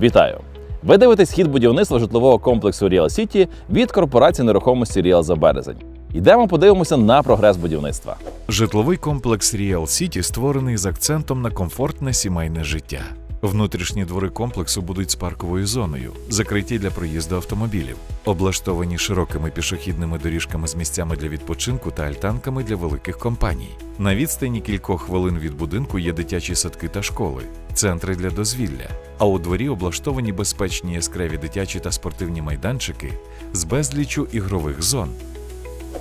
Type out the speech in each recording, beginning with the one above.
Вітаю! Ви дивитесь хід будівництва житлового комплексу Real City від корпорації нерухомості Real за березень. Йдемо подивимося на прогрес будівництва. Житловий комплекс Real City створений з акцентом на комфортне сімейне життя. Внутрішні двори комплексу будуть з парковою зоною, закриті для проїзду автомобілів, облаштовані широкими пішохідними доріжками з місцями для відпочинку та альтанками для великих компаній. На відстані кількох хвилин від будинку є дитячі садки та школи, центри для дозвілля. А у дворі облаштовані безпечні яскраві дитячі та спортивні майданчики з безліччю ігрових зон.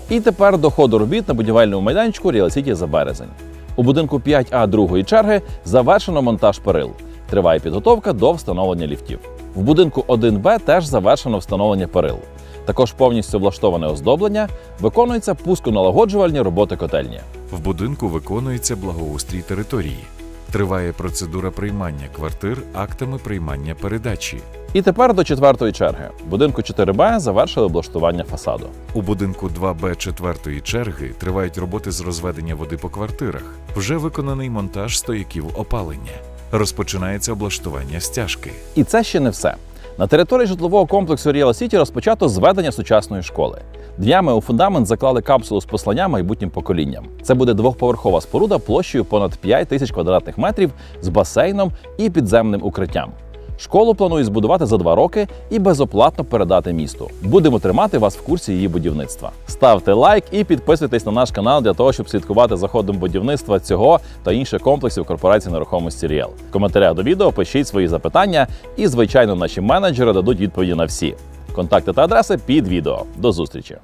І тепер до ходу робіт на будівельному майданчику City за березень. У будинку 5А другої черги завершено монтаж перил. Триває підготовка до встановлення ліфтів. В будинку 1Б теж завершено встановлення перил. Також повністю облаштоване оздоблення, виконуються пусконалагоджувальні роботи котельні. В будинку виконується благоустрій території. Триває процедура приймання квартир актами приймання передачі. І тепер до четвертої черги. В будинку 4Б завершили облаштування фасаду. У будинку 2Б четвертої черги тривають роботи з розведення води по квартирах. Вже виконаний монтаж стояків опалення. Розпочинається облаштування стяжки. І це ще не все. На території житлового комплексу Real City розпочато зведення сучасної школи. Днями у фундамент заклали капсулу з послання майбутнім поколінням. Це буде двохповерхова споруда площею понад 5 тисяч квадратних метрів з басейном і підземним укриттям. Школу планують збудувати за два роки і безоплатно передати місту. Будемо тримати вас в курсі її будівництва. Ставте лайк і підписуйтесь на наш канал для того, щоб слідкувати за ходом будівництва цього та інших комплексів корпорації нерухомості Ріел. В коментарях до відео пишіть свої запитання, і звичайно, наші менеджери дадуть відповіді на всі. Контакти та адреси під відео. До зустрічі!